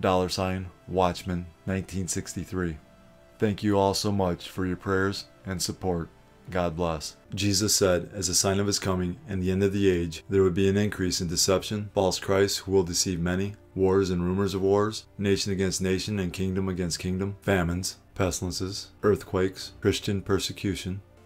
dollar sign Watchman 1963. Thank you all so much for your prayers and support. God bless. Jesus said, as a sign of his coming and the end of the age, there would be an increase in deception, false Christs who will deceive many, wars and rumors of wars, nation against nation and kingdom against kingdom, famines, pestilences, earthquakes, Christian persecution,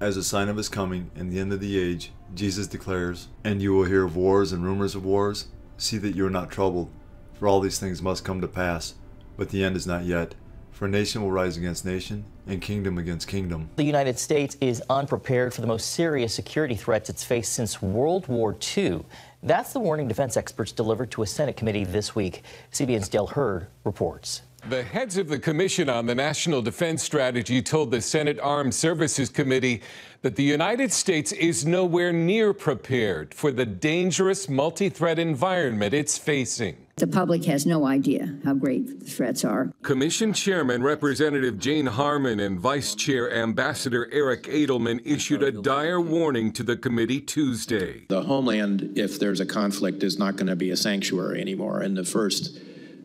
As a sign of his coming and the end of the age, Jesus declares, And you will hear of wars and rumors of wars. See that you are not troubled, for all these things must come to pass, but the end is not yet. For nation will rise against nation, and kingdom against kingdom. The United States is unprepared for the most serious security threats it's faced since World War II. That's the warning defense experts delivered to a Senate committee this week. CBN's Dale Hurd reports. The heads of the Commission on the National Defense Strategy told the Senate Armed Services Committee that the United States is nowhere near prepared for the dangerous multi threat environment it's facing. The public has no idea how great the threats are. Commission Chairman Representative Jane Harman and Vice Chair Ambassador Eric Edelman issued a dire warning to the committee Tuesday. The homeland, if there's a conflict, is not going to be a sanctuary anymore. And the first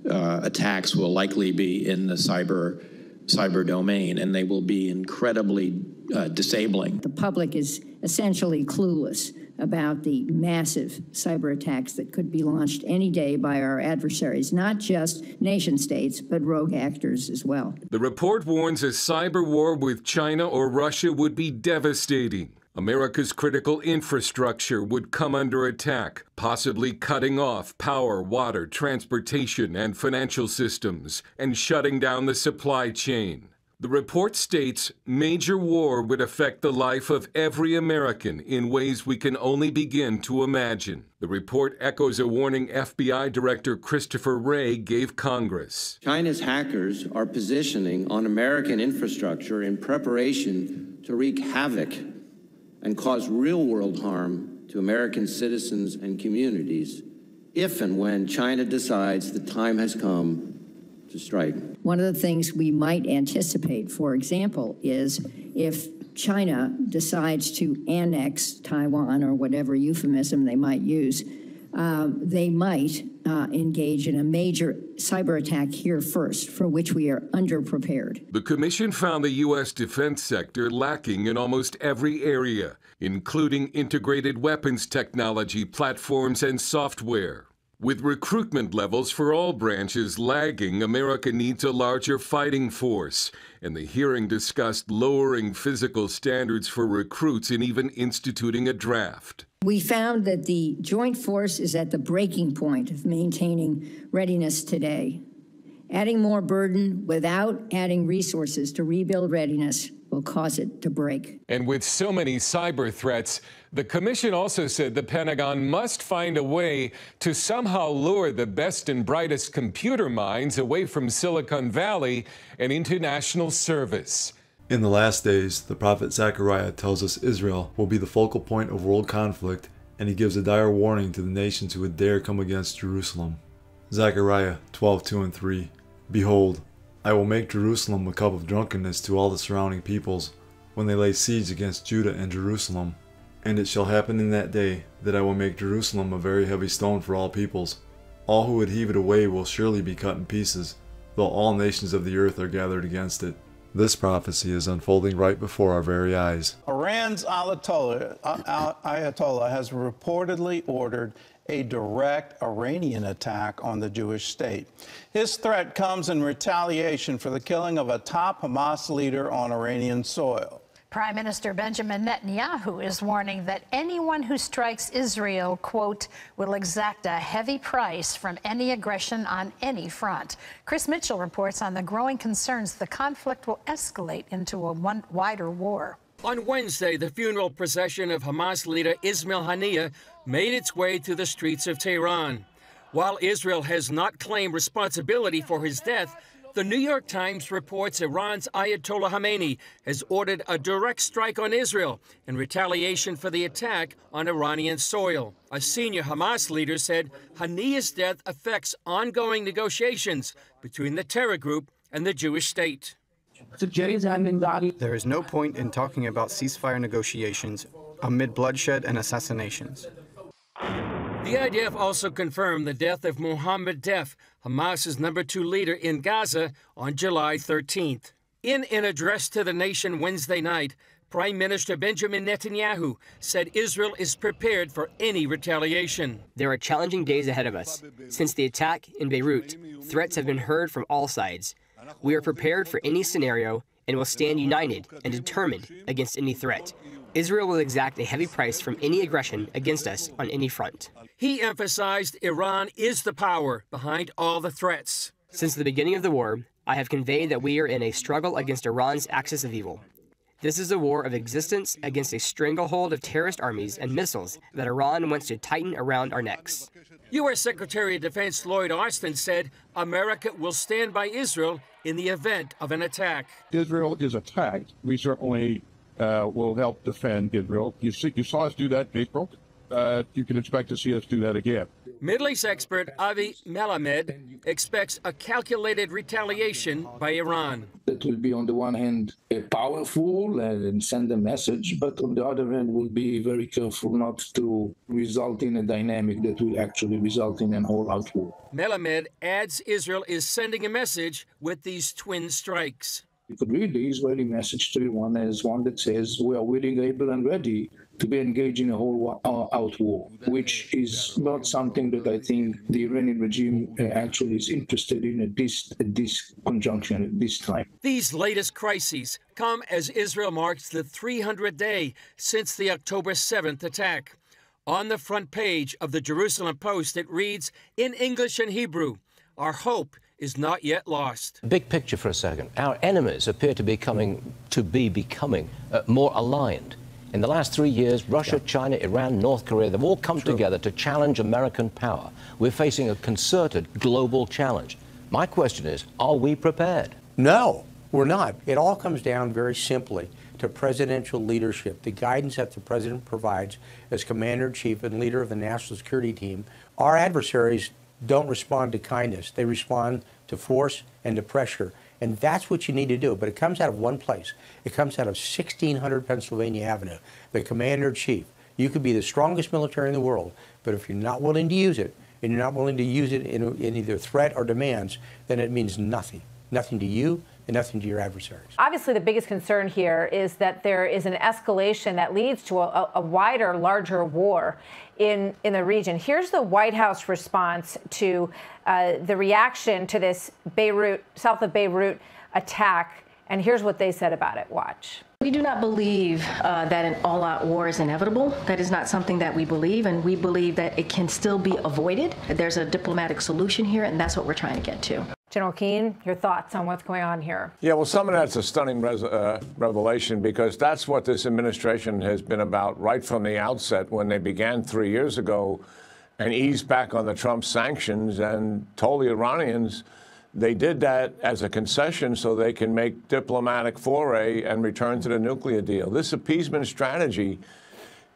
uh, attacks will likely be in the cyber cyber domain, and they will be incredibly uh, disabling. The public is essentially clueless about the massive cyber attacks that could be launched any day by our adversaries, not just nation states, but rogue actors as well. The report warns a cyber war with China or Russia would be devastating. America's critical infrastructure would come under attack, possibly cutting off power, water, transportation, and financial systems, and shutting down the supply chain. The report states major war would affect the life of every American in ways we can only begin to imagine. The report echoes a warning FBI Director Christopher Wray gave Congress. China's hackers are positioning on American infrastructure in preparation to wreak havoc and cause real world harm to American citizens and communities if and when China decides the time has come to strike. One of the things we might anticipate, for example, is if China decides to annex Taiwan or whatever euphemism they might use, um, they might uh, engage in a major cyber attack here first, for which we are underprepared. The Commission found the U.S. defense sector lacking in almost every area, including integrated weapons technology platforms and software. With recruitment levels for all branches lagging, America needs a larger fighting force, and the hearing discussed lowering physical standards for recruits and even instituting a draft. We found that the joint force is at the breaking point of maintaining readiness today. Adding more burden without adding resources to rebuild readiness will cause it to break. And with so many cyber threats, the commission also said the Pentagon must find a way to somehow lure the best and brightest computer minds away from Silicon Valley and into national service. In the last days, the prophet Zechariah tells us Israel will be the focal point of world conflict, and he gives a dire warning to the nations who would dare come against Jerusalem. Zechariah 12 2 and 3 Behold, I will make Jerusalem a cup of drunkenness to all the surrounding peoples, when they lay siege against Judah and Jerusalem. And it shall happen in that day that I will make Jerusalem a very heavy stone for all peoples. All who would heave it away will surely be cut in pieces, though all nations of the earth are gathered against it. This prophecy is unfolding right before our very eyes. Iran's Ayatollah, Ayatollah has reportedly ordered a direct Iranian attack on the Jewish state. His threat comes in retaliation for the killing of a top Hamas leader on Iranian soil. Prime Minister Benjamin Netanyahu is warning that anyone who strikes Israel, quote, will exact a heavy price from any aggression on any front. Chris Mitchell reports on the growing concerns the conflict will escalate into a wider war. On Wednesday, the funeral procession of Hamas leader Ismail Haniyeh made its way to the streets of Tehran. While Israel has not claimed responsibility for his death, the New York Times reports Iran's Ayatollah Khamenei has ordered a direct strike on Israel in retaliation for the attack on Iranian soil. A senior Hamas leader said Haniyeh's death affects ongoing negotiations between the terror group and the Jewish state. There is no point in talking about ceasefire negotiations amid bloodshed and assassinations. The IDF also confirmed the death of Mohammed Deif, Hamas's number two leader in Gaza, on July 13th. In an address to the nation Wednesday night, Prime Minister Benjamin Netanyahu said Israel is prepared for any retaliation. There are challenging days ahead of us. Since the attack in Beirut, threats have been heard from all sides. We are prepared for any scenario and will stand united and determined against any threat. Israel will exact a heavy price from any aggression against us on any front. He emphasized Iran is the power behind all the threats. Since the beginning of the war, I have conveyed that we are in a struggle against Iran's axis of evil. This is a war of existence against a stranglehold of terrorist armies and missiles that Iran wants to tighten around our necks. U.S. Secretary of Defense Lloyd Austin said America will stand by Israel in the event of an attack. Israel is attacked. We certainly uh, will help defend Israel. You, see, you saw us do that in April uh, you can expect to see us do that again. Middle East expert Avi Melamed expects a calculated retaliation by Iran. That will be, on the one hand, powerful and send a message, but on the other hand, will be very careful not to result in a dynamic that will actually result in an all out war. Melamed adds Israel is sending a message with these twin strikes. You could read the Israeli message to Iran as one that says, We are willing, able, and ready to be engaged in a whole uh, out war, which is not something that I think the Iranian regime uh, actually is interested in at this, at this conjunction, at this time. These latest crises come as Israel marks the 300th day since the October 7th attack. On the front page of the Jerusalem Post, it reads in English and Hebrew Our hope is not yet lost. Big picture for a second. Our enemies appear to be coming to be becoming uh, more aligned. In the last three years, Russia, yeah. China, Iran, North Korea, they've all come True. together to challenge American power. We're facing a concerted global challenge. My question is, are we prepared? No, we're not. It all comes down very simply to presidential leadership, the guidance that the president provides as commander in chief and leader of the national security team. Our adversaries don't respond to kindness, they respond to force and to pressure. And that's what you need to do. But it comes out of one place. It comes out of 1600 Pennsylvania Avenue, the commander in chief. You could be the strongest military in the world, but if you're not willing to use it, and you're not willing to use it in, in either threat or demands, then it means nothing. Nothing to you, and nothing to your adversaries. Obviously, the biggest concern here is that there is an escalation that leads to a, a, wider, larger war in, in the region. Here's the White House response to uh, the reaction to this Beirut, south of Beirut attack. And here's what they said about it. Watch. We do not believe uh, that an all out war is inevitable. That is not something that we believe, and we believe that it can still be avoided. There's a diplomatic solution here, and that's what we're trying to get to. General Keane, your thoughts on what's going on here? Yeah, well, some of that's a stunning res- uh, revelation because that's what this administration has been about right from the outset when they began three years ago and eased back on the Trump sanctions and told the Iranians they did that as a concession so they can make diplomatic foray and return to the nuclear deal. This appeasement strategy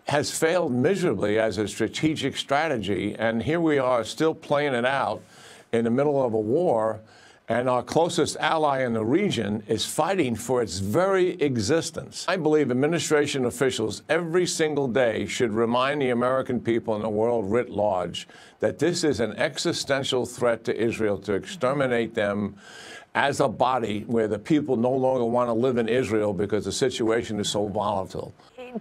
has failed miserably as a strategic strategy, and here we are still playing it out in the middle of a war and our closest ally in the region is fighting for its very existence. I believe administration officials every single day should remind the American people and the world writ large that this is an existential threat to Israel to exterminate them as a body where the people no longer want to live in Israel because the situation is so volatile.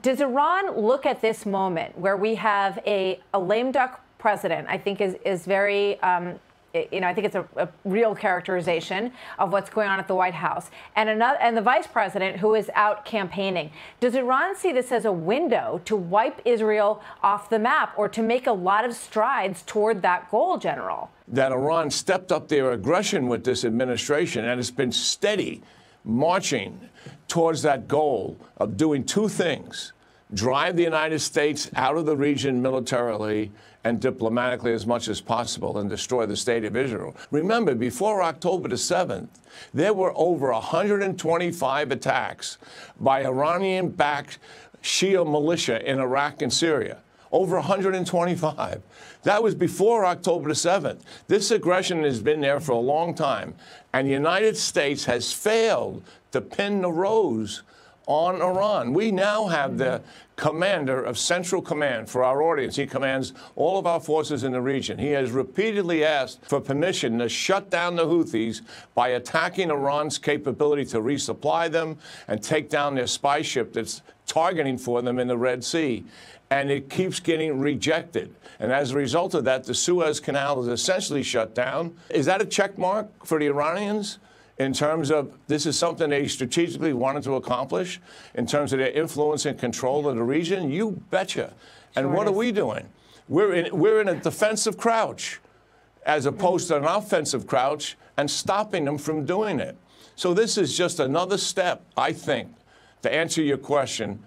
Does Iran look at this moment where we have a, a lame duck president, I think is, is very um, you know, I think it's a, a, real characterization of what's going on at the White House, and another, and the vice president who is out campaigning. Does Iran see this as a window to wipe Israel off the map, or to make a lot of strides toward that goal, General? That Iran stepped up their aggression with this administration, and it's been steady, marching towards that goal of doing two things: drive the United States out of the region militarily and diplomatically as much as possible and destroy the state of Israel. Remember, before October the 7th, there were over 125 attacks by Iranian backed Shia militia in Iraq and Syria. Over 125. That was before October the 7th. This aggression has been there for a long time. And the United States has failed to pin the rose on Iran. We now have the commander of Central Command for our audience. He commands all of our forces in the region. He has repeatedly asked for permission to shut down the Houthis by attacking Iran's capability to resupply them and take down their spy ship that's targeting for them in the Red Sea. And it keeps getting rejected. And as a result of that, the Suez Canal is essentially shut down. Is that a check mark for the Iranians? In terms of this is something they strategically wanted to accomplish in terms of their influence and control of the region? You betcha. And sure what are we doing? We're in, we're in a defensive crouch as opposed to an offensive crouch and stopping them from doing it. So this is just another step, I think, to answer your question.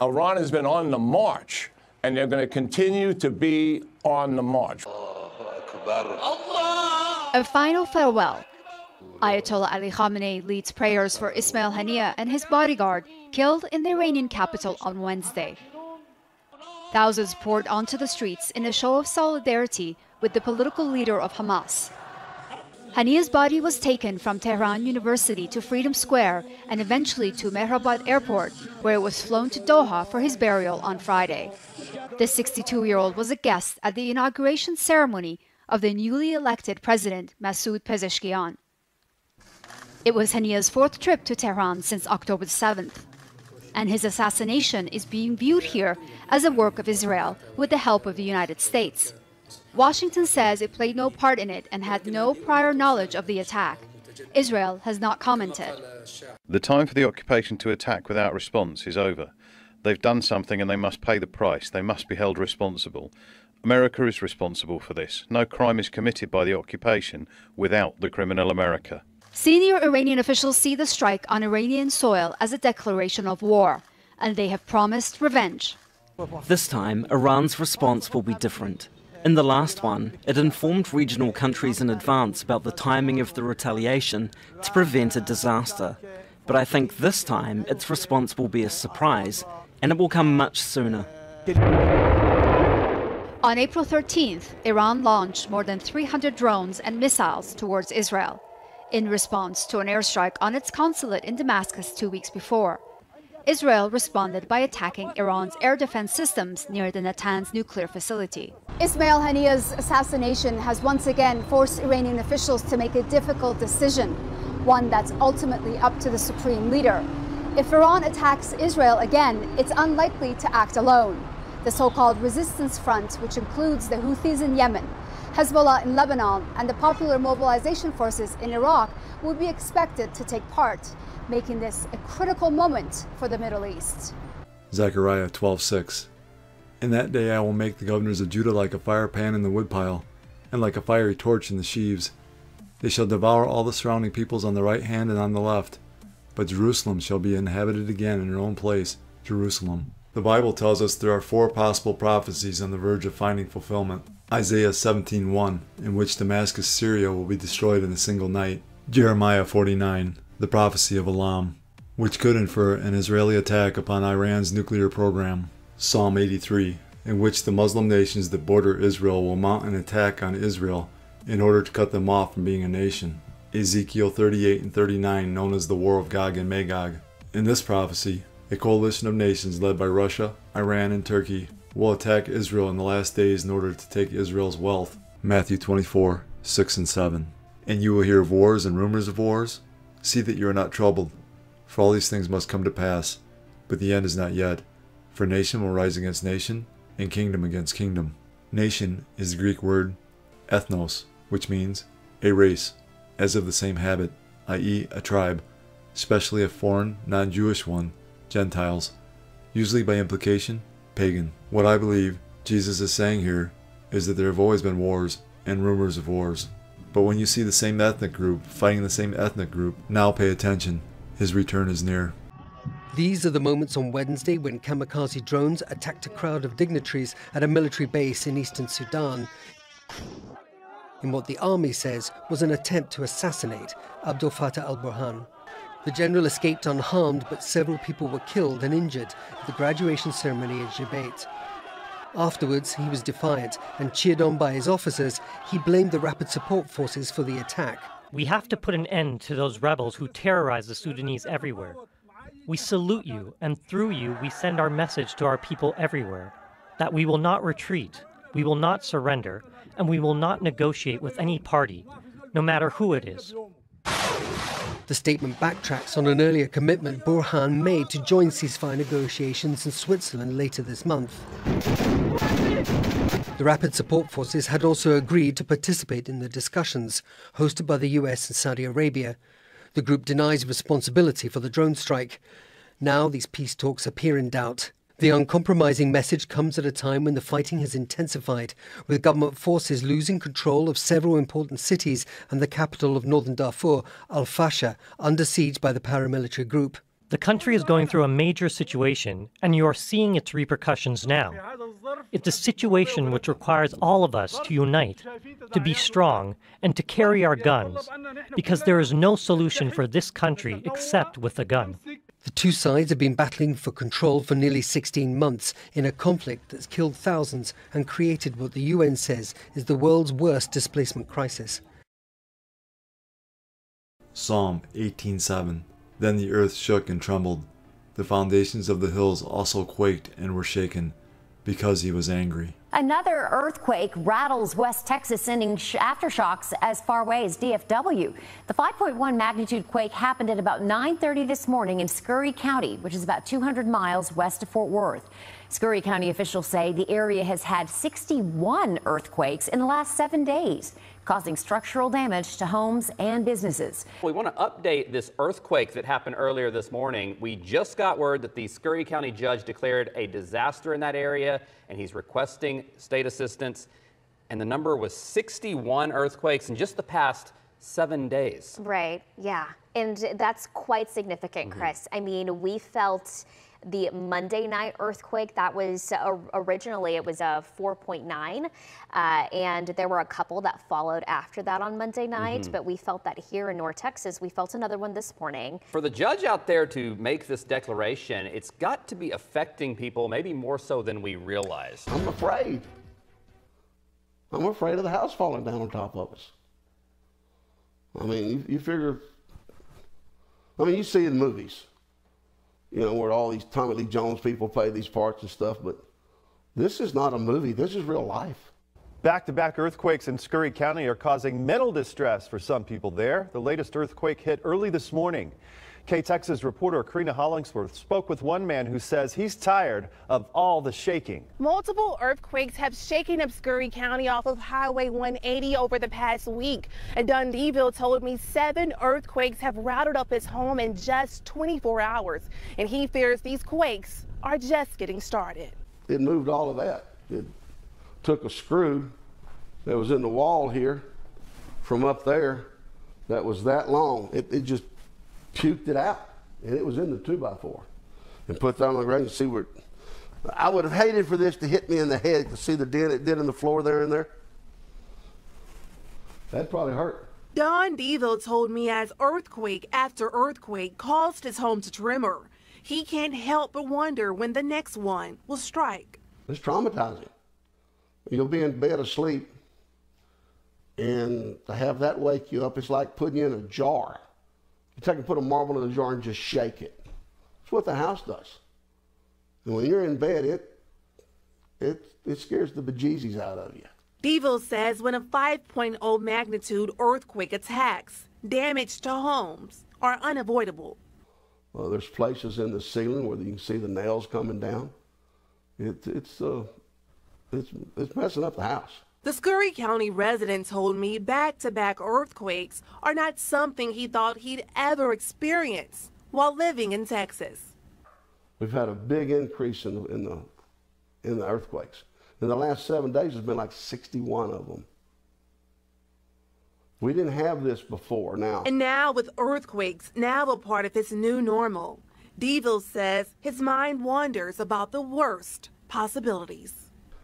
Iran has been on the march, and they're going to continue to be on the march. A final farewell Ayatollah Ali Khamenei leads prayers for Ismail Haniyeh and his bodyguard killed in the Iranian capital on Wednesday. Thousands poured onto the streets in a show of solidarity with the political leader of Hamas. Haniyeh's body was taken from Tehran University to Freedom Square and eventually to Mehrabad Airport, where it was flown to Doha for his burial on Friday. The 62 year old was a guest at the inauguration ceremony of the newly elected president, Masoud Pezeshkian. It was Haniyeh's fourth trip to Tehran since October 7th. And his assassination is being viewed here as a work of Israel with the help of the United States. Washington says it played no part in it and had no prior knowledge of the attack. Israel has not commented. The time for the occupation to attack without response is over. They've done something and they must pay the price. They must be held responsible. America is responsible for this. No crime is committed by the occupation without the criminal America. Senior Iranian officials see the strike on Iranian soil as a declaration of war, and they have promised revenge. This time, Iran's response will be different. In the last one, it informed regional countries in advance about the timing of the retaliation to prevent a disaster. But I think this time its response will be a surprise, and it will come much sooner. On April 13th, Iran launched more than 300 drones and missiles towards Israel in response to an airstrike on its consulate in Damascus two weeks before. Israel responded by attacking Iran's air defense systems near the Natanz nuclear facility. Ismail Haniyeh's assassination has once again forced Iranian officials to make a difficult decision, one that's ultimately up to the supreme leader. If Iran attacks Israel again, it's unlikely to act alone. The so called resistance front, which includes the Houthis in Yemen, Hezbollah in Lebanon and the Popular Mobilization Forces in Iraq will be expected to take part, making this a critical moment for the Middle East. Zechariah 12:6 In that day I will make the governors of Judah like a fire pan in the woodpile, and like a fiery torch in the sheaves. They shall devour all the surrounding peoples on the right hand and on the left, but Jerusalem shall be inhabited again in her own place, Jerusalem. The Bible tells us there are four possible prophecies on the verge of finding fulfillment. Isaiah 17:1, in which Damascus, Syria will be destroyed in a single night. Jeremiah 49, the prophecy of Elam, which could infer an Israeli attack upon Iran's nuclear program. Psalm 83, in which the Muslim nations that border Israel will mount an attack on Israel in order to cut them off from being a nation. Ezekiel 38 and 39, known as the War of Gog and Magog. In this prophecy, a coalition of nations led by Russia, Iran, and Turkey will attack Israel in the last days in order to take Israel's wealth. Matthew 24, 6 and 7. And you will hear of wars and rumors of wars. See that you are not troubled, for all these things must come to pass, but the end is not yet. For nation will rise against nation, and kingdom against kingdom. Nation is the Greek word ethnos, which means a race, as of the same habit, i.e., a tribe, especially a foreign, non Jewish one, Gentiles, usually by implication, pagan. What I believe Jesus is saying here is that there have always been wars and rumors of wars. But when you see the same ethnic group fighting the same ethnic group, now pay attention. His return is near. These are the moments on Wednesday when kamikaze drones attacked a crowd of dignitaries at a military base in eastern Sudan in what the army says was an attempt to assassinate Abdel Fattah al Burhan. The general escaped unharmed, but several people were killed and injured at the graduation ceremony at Jebeit. Afterwards, he was defiant and cheered on by his officers. He blamed the rapid support forces for the attack. We have to put an end to those rebels who terrorize the Sudanese everywhere. We salute you, and through you, we send our message to our people everywhere that we will not retreat, we will not surrender, and we will not negotiate with any party, no matter who it is. The statement backtracks on an earlier commitment Burhan made to join ceasefire negotiations in Switzerland later this month. The Rapid Support Forces had also agreed to participate in the discussions hosted by the US and Saudi Arabia. The group denies responsibility for the drone strike. Now these peace talks appear in doubt. The uncompromising message comes at a time when the fighting has intensified, with government forces losing control of several important cities and the capital of northern Darfur, Al Fasher, under siege by the paramilitary group. The country is going through a major situation, and you are seeing its repercussions now. It's a situation which requires all of us to unite, to be strong, and to carry our guns, because there is no solution for this country except with a gun. The two sides have been battling for control for nearly 16 months in a conflict that's killed thousands and created what the UN says is the world's worst displacement crisis. Psalm 18:7 Then the earth shook and trembled. The foundations of the hills also quaked and were shaken because he was angry. Another earthquake rattles West Texas, sending aftershocks as far away as DFW. The 5.1 magnitude quake happened at about 9:30 this morning in Scurry County, which is about 200 miles west of Fort Worth. Scurry County officials say the area has had 61 earthquakes in the last seven days causing structural damage to homes and businesses. We want to update this earthquake that happened earlier this morning. We just got word that the Scurry County judge declared a disaster in that area, and he's requesting state assistance. And the number was 61 earthquakes in just the past seven days. Right, yeah. And that's quite significant, mm-hmm. Chris. Mm -hmm. I mean, we felt the Monday night earthquake. That was uh, originally it was a 4.9, uh, and there were a couple that followed after that on Monday night. Mm-hmm. But we felt that here in North Texas, we felt another one this morning. For the judge out there to make this declaration, it's got to be affecting people maybe more so than we realize. I'm afraid. I'm afraid of the house falling down on top of us. I mean, you, you figure. I mean, you see in movies you know, where all these Tommy Lee Jones people play these parts and stuff, but this is not a movie. This is real life. Back to back earthquakes in Scurry County are causing mental distress for some people there. The latest earthquake hit early this morning. KTX's reporter Karina Hollingsworth spoke with one man who says he's tired of all the shaking. Multiple earthquakes have shaken up Scurry County off of Highway 180 over the past week. And Don Deville told me seven earthquakes have rattled up his home in just 24 hours. And he fears these quakes are just getting started. It moved all of that. It took a screw that was in the wall here from up there that was that long. It, it just puked it out, and it was in the two by four, and put that on the ground and see where. I would have hated for this to hit me in the head to see the dent it did in the floor there and there. That probably hurt. Don Deville told me as earthquake after earthquake caused his home to tremor, he can't help but wonder when the next one will strike. It's traumatizing. You'll be in bed asleep, and to have that wake you up, it's like putting you in a jar. You take and put a marble in a jar and just shake it. That's what the house does. And when you're in bed, it it it scares the bejesus out of you. Deville says when a 5.0 magnitude earthquake attacks, damage to homes are unavoidable. Uh, there's places in the ceiling where you can see the nails coming down. It, it's, uh, it's, it's messing up the house. The Scurry County resident told me back to back earthquakes are not something he thought he'd ever experience while living in Texas. We've had a big increase in the, in the, in the earthquakes. In the last seven days, there's been like 61 of them. We didn't have this before now. And now, with earthquakes now a part of his new normal, Deville says his mind wanders about the worst possibilities.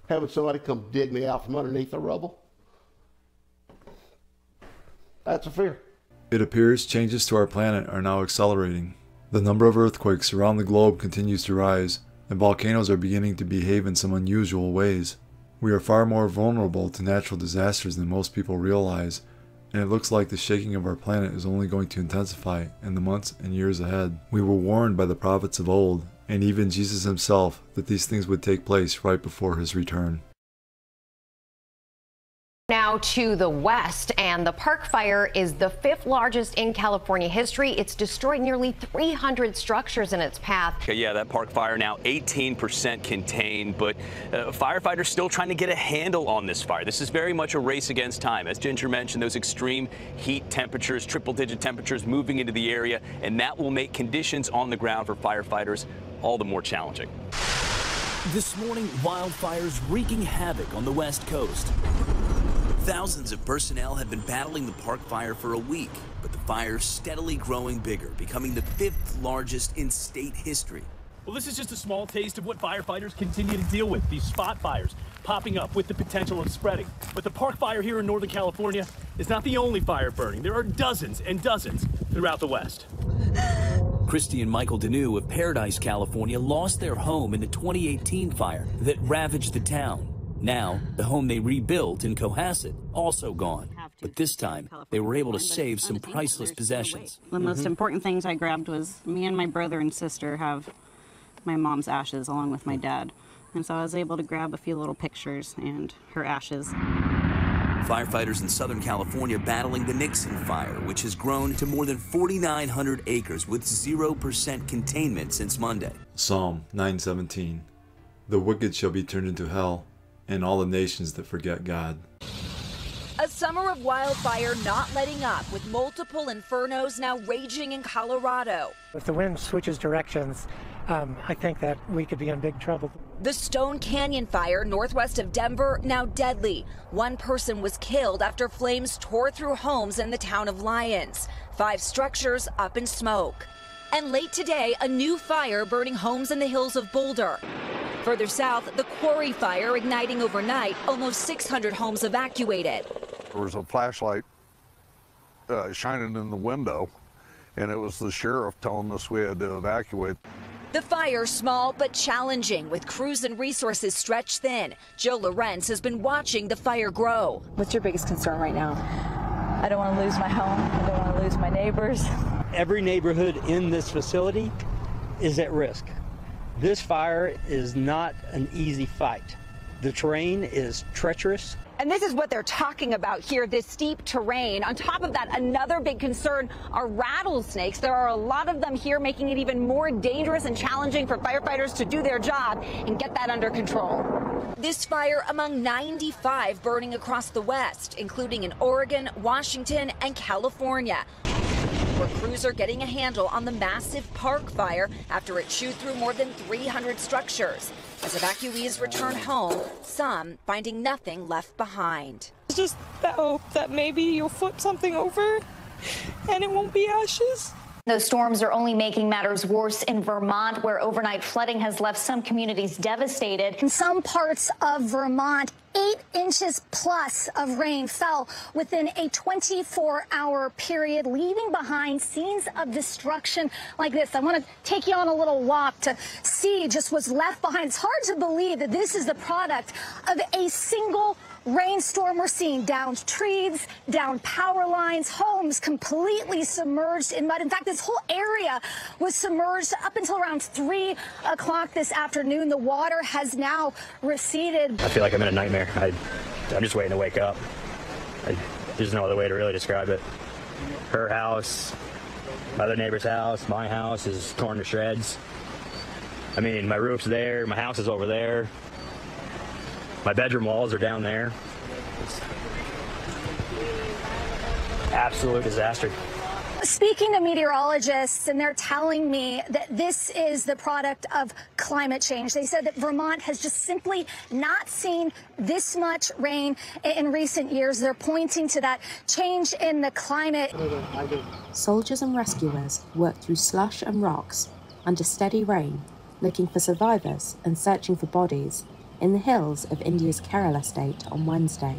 Having somebody come dig me out from underneath the rubble, that's a fear. It appears changes to our planet are now accelerating. The number of earthquakes around the globe continues to rise, and volcanoes are beginning to behave in some unusual ways. We are far more vulnerable to natural disasters than most people realize, and it looks like the shaking of our planet is only going to intensify in the months and years ahead. We were warned by the prophets of old, and even Jesus himself, that these things would take place right before his return. Now to the west, and the Park Fire is the fifth largest in California history. It's destroyed nearly 300 structures in its path. Yeah, that Park Fire now 18% contained, but uh, firefighters still trying to get a handle on this fire. This is very much a race against time. As Ginger mentioned, those extreme heat temperatures, triple digit temperatures moving into the area, and that will make conditions on the ground for firefighters all the more challenging. This morning, wildfires wreaking havoc on the West Coast. Thousands of personnel have been battling the park fire for a week, but the fire steadily growing bigger, becoming the fifth largest in state history. Well, this is just a small taste of what firefighters continue to deal with, these spot fires popping up with the potential of spreading. But the park fire here in Northern California is not the only fire burning. There are dozens and dozens throughout the West. Christy and Michael Deneau of Paradise, California lost their home in the 2018 fire that ravaged the town. Now, the home they rebuilt in Cohasset also gone. But this time, they were able to save some priceless possessions. The most mm-hmm. important things I grabbed was me and my brother and sister have my mom's ashes along with my dad. And so I was able to grab a few little pictures and her ashes. Firefighters in Southern California battling the Nixon fire, which has grown to more than 4,900 acres with 0% containment since Monday. Psalm 917 The wicked shall be turned into hell, and all the nations that forget God. A summer of wildfire not letting up, with multiple infernos now raging in Colorado. If the wind switches directions, um, I think that we could be in big trouble. The Stone Canyon fire northwest of Denver, now deadly. One person was killed after flames tore through homes in the town of Lyons. Five structures up in smoke. And late today, a new fire burning homes in the hills of Boulder. Further south, the quarry fire igniting overnight, almost 600 homes evacuated. There was a flashlight uh, shining in the window, and it was the sheriff telling us we had to evacuate. The fire small but challenging, with crews and resources stretched thin. Joe Lorenz has been watching the fire grow. What's your biggest concern right now? I don't want to lose my home. I don't want to lose my neighbors. Every neighborhood in this facility is at risk. This fire is not an easy fight. The terrain is treacherous. And this is what they're talking about here this steep terrain. On top of that, another big concern are rattlesnakes. There are a lot of them here, making it even more dangerous and challenging for firefighters to do their job and get that under control. This fire among 95 burning across the West, including in Oregon, Washington, and California where crews are getting a handle on the massive park fire after it chewed through more than 300 structures. As evacuees return home, some finding nothing left behind. It's just that hope that maybe you'll flip something over and it won't be ashes. Those storms are only making matters worse in Vermont, where overnight flooding has left some communities devastated. In some parts of Vermont, eight inches plus of rain fell within a 24 hour period, leaving behind scenes of destruction like this. I want to take you on a little walk to see just what's left behind. It's hard to believe that this is the product of a single rainstorm we're seeing downed trees, down power lines, homes completely submerged in mud. In fact, this whole area was submerged up until around 3 o'clock this afternoon. The water has now receded. I feel like I'm in a nightmare. I I'm just waiting to wake up. I, there's no other way to really describe it. Her house, my other neighbor's house, my house is torn to shreds. I mean, my roof's there, my house is over there, my bedroom walls are down there. It's absolute disaster. Speaking to meteorologists, and they're telling me that this is the product of climate change. They said that Vermont has just simply not seen this much rain in recent years. They're pointing to that change in the climate. Soldiers and rescuers work through slush and rocks under steady rain, looking for survivors and searching for bodies in the hills of India's Kerala state on Wednesday,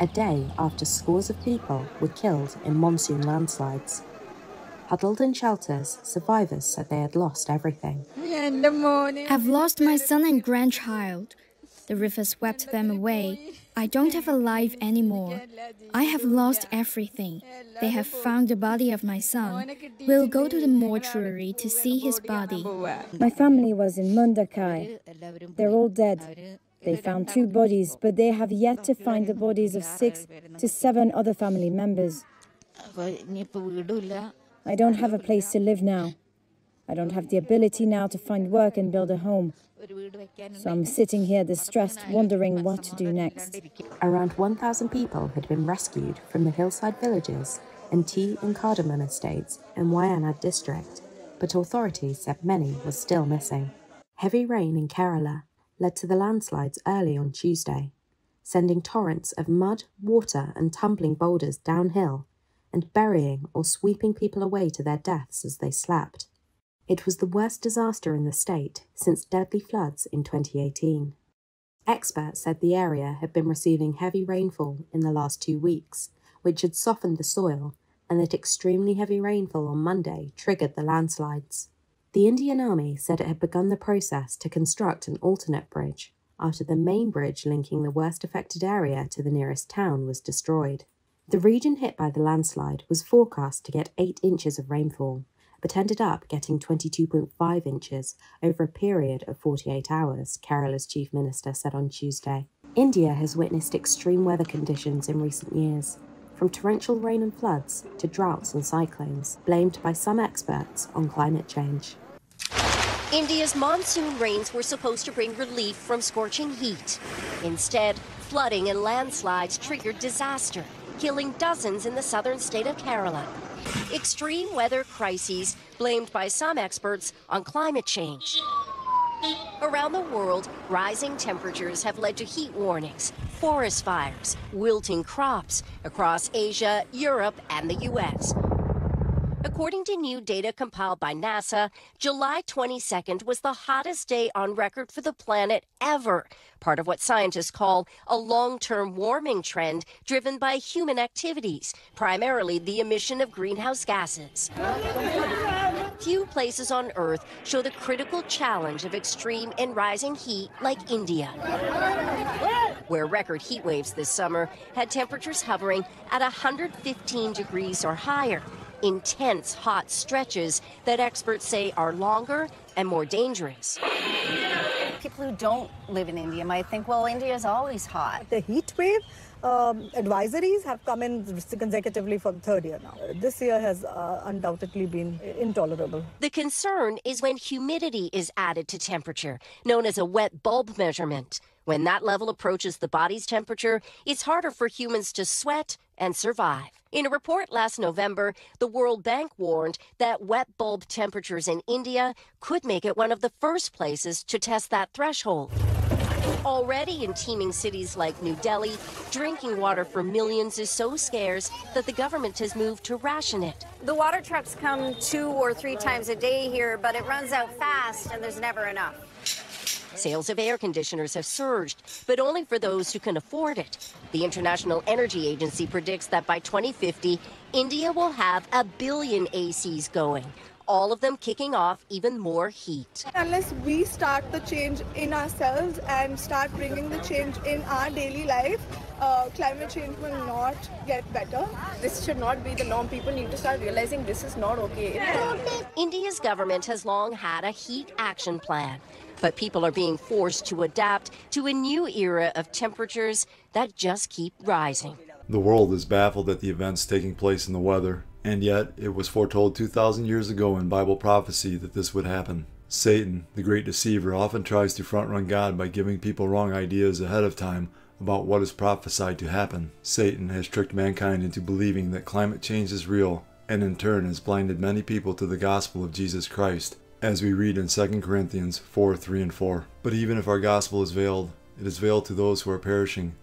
a day after scores of people were killed in monsoon landslides. Huddled in shelters, survivors said they had lost everything. I've lost my son and grandchild. The river swept them away. I don't have a life anymore. I have lost everything. They have found the body of my son. We'll go to the mortuary to see his body. My family was in Mundakai. They're all dead. They found two bodies, but they have yet to find the bodies of six to seven other family members. I don't have a place to live now. I don't have the ability now to find work and build a home. So I'm sitting here distressed, wondering what to do next. Around 1,000 people had been rescued from the hillside villages and tea and cardamom estates in Wayanad district, but authorities said many were still missing. Heavy rain in Kerala led to the landslides early on Tuesday, sending torrents of mud, water, and tumbling boulders downhill and burying or sweeping people away to their deaths as they slept. It was the worst disaster in the state since deadly floods in 2018. Experts said the area had been receiving heavy rainfall in the last two weeks, which had softened the soil, and that extremely heavy rainfall on Monday triggered the landslides. The Indian Army said it had begun the process to construct an alternate bridge after the main bridge linking the worst affected area to the nearest town was destroyed. The region hit by the landslide was forecast to get 8 inches of rainfall, but ended up getting 22.5 inches over a period of 48 hours, Kerala's chief minister said on Tuesday. India has witnessed extreme weather conditions in recent years, from torrential rain and floods to droughts and cyclones, blamed by some experts on climate change. India's monsoon rains were supposed to bring relief from scorching heat. Instead, flooding and landslides triggered disaster killing dozens in the southern state of Kerala. Extreme weather crises blamed by some experts on climate change. Around the world, rising temperatures have led to heat warnings, forest fires, wilting crops across Asia, Europe, and the U.S. According to new data compiled by NASA, July 22nd was the hottest day on record for the planet ever, part of what scientists call a long term warming trend driven by human activities, primarily the emission of greenhouse gases. Few places on Earth show the critical challenge of extreme and rising heat like India, where record heat waves this summer had temperatures hovering at 115 degrees or higher intense hot stretches that experts say are longer and more dangerous. People who don't live in India might think, well, India is always hot. The heat wave um, advisories have come in consecutively for the third year now. This year has uh, undoubtedly been intolerable. The concern is when humidity is added to temperature, known as a wet bulb measurement. When that level approaches the body's temperature, it's harder for humans to sweat and survive. In a report last November, the World Bank warned that wet bulb temperatures in India could make it one of the first places to test that threshold. Already in teeming cities like New Delhi, drinking water for millions is so scarce that the government has moved to ration it. The water trucks come two or three times a day here, but it runs out fast and there's never enough. Sales of air conditioners have surged, but only for those who can afford it. The International Energy Agency predicts that by 2050, India will have a billion ACs going, all of them kicking off even more heat. Unless we start the change in ourselves and start bringing the change in our daily life, uh, climate change will not get better. This should not be the norm. People need to start realizing this is not okay. India's government has long had a heat action plan, but people are being forced to adapt to a new era of temperatures that just keep rising. The world is baffled at the events taking place in the weather, and yet it was foretold 2,000 years ago in Bible prophecy that this would happen. Satan, the great deceiver, often tries to front run God by giving people wrong ideas ahead of time about what is prophesied to happen. Satan has tricked mankind into believing that climate change is real and in turn has blinded many people to the gospel of Jesus Christ, as we read in 2 Corinthians 4 3 and 4. But even if our gospel is veiled, it is veiled to those who are perishing,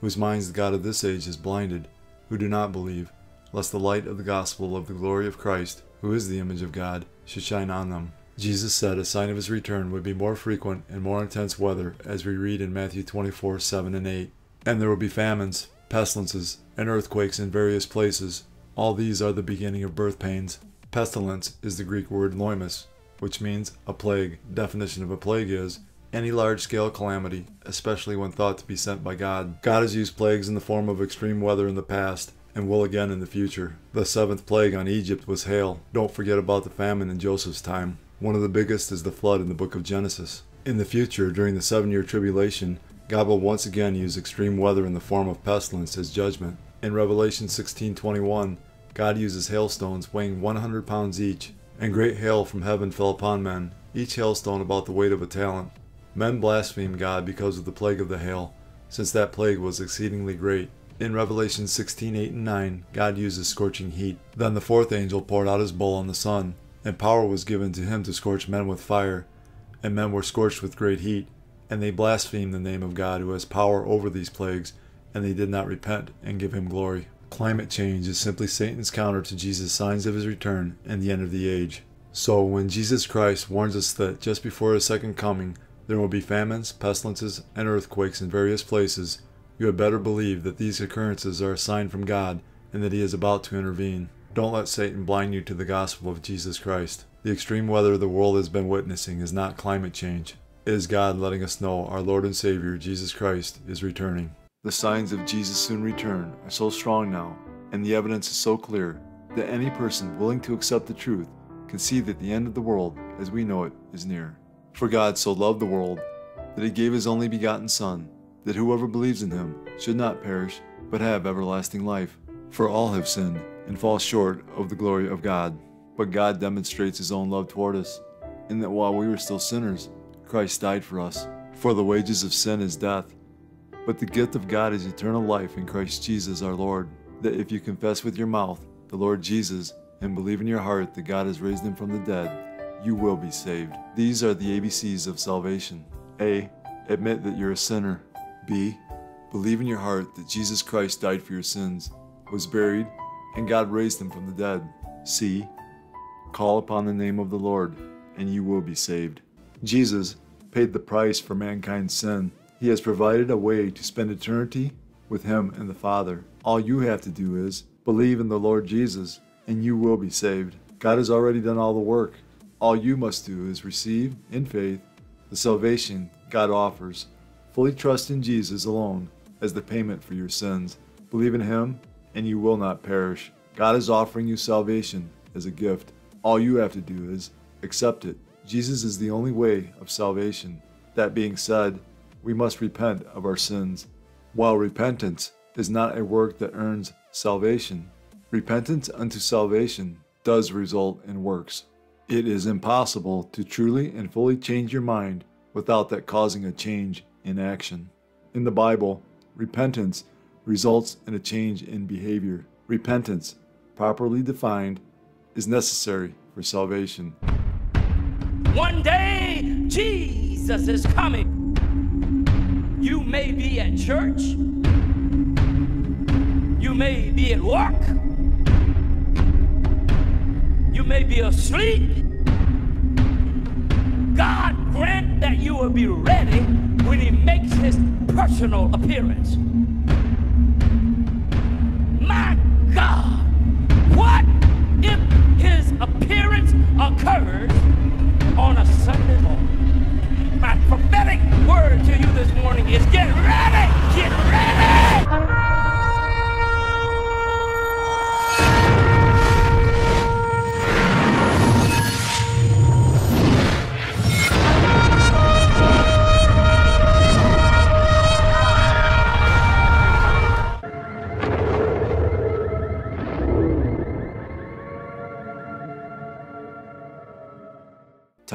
whose minds the God of this age has blinded, who do not believe, lest the light of the gospel of the glory of Christ, who is the image of God, should shine on them. Jesus said a sign of his return would be more frequent and more intense weather, as we read in Matthew 24 7 and 8. And there will be famines, pestilences, and earthquakes in various places, all these are the beginning of birth pains. Pestilence is the Greek word loimos, which means a plague. Definition of a plague is any large scale calamity, especially when thought to be sent by God. God has used plagues in the form of extreme weather in the past and will again in the future. The seventh plague on Egypt was hail. Don't forget about the famine in Joseph's time. One of the biggest is the flood in the book of Genesis. In the future, during the seven year tribulation, God will once again use extreme weather in the form of pestilence as judgment. In Revelation 16:21, God uses hailstones weighing 100 pounds each, and great hail from heaven fell upon men, each hailstone about the weight of a talent. Men blasphemed God because of the plague of the hail, since that plague was exceedingly great. In Revelation 16:8 and 9, God uses scorching heat. Then the fourth angel poured out his bowl on the sun, and power was given to him to scorch men with fire, and men were scorched with great heat, and they blasphemed the name of God who has power over these plagues and they did not repent and give him glory. Climate change is simply Satan's counter to Jesus' signs of his return and the end of the age. So, when Jesus Christ warns us that just before his second coming there will be famines, pestilences, and earthquakes in various places, you had better believe that these occurrences are a sign from God and that he is about to intervene. Don't let Satan blind you to the gospel of Jesus Christ. The extreme weather the world has been witnessing is not climate change. It is God letting us know our Lord and Savior, Jesus Christ, is returning. The signs of Jesus' soon return are so strong now, and the evidence is so clear, that any person willing to accept the truth can see that the end of the world, as we know it, is near. For God so loved the world that he gave his only begotten Son, that whoever believes in him should not perish, but have everlasting life. For all have sinned and fall short of the glory of God. But God demonstrates his own love toward us, in that while we were still sinners, Christ died for us. For the wages of sin is death but the gift of God is eternal life in Christ Jesus our Lord. That if you confess with your mouth the Lord Jesus and believe in your heart that God has raised him from the dead, you will be saved. These are the ABCs of salvation. A. Admit that you're a sinner. B. Believe in your heart that Jesus Christ died for your sins, was buried, and God raised him from the dead. C. Call upon the name of the Lord, and you will be saved. Jesus paid the price for mankind's sin he has provided a way to spend eternity with Him and the Father. All you have to do is believe in the Lord Jesus, and you will be saved. God has already done all the work. All you must do is receive, in faith, the salvation God offers. Fully trust in Jesus alone as the payment for your sins. Believe in Him, and you will not perish. God is offering you salvation as a gift. All you have to do is accept it. Jesus is the only way of salvation. That being said, we must repent of our sins. While repentance is not a work that earns salvation, repentance unto salvation does result in works. It is impossible to truly and fully change your mind without that causing a change in action. In the Bible, repentance results in a change in behavior. Repentance, properly defined, is necessary for salvation. One day, Jesus is coming. You may be at church. You may be at work. You may be asleep. God grant that you will be ready when He makes His personal appearance. My God, what if His appearance occurs on a Sunday morning? my prophetic word to you this morning is get ready! Get ready!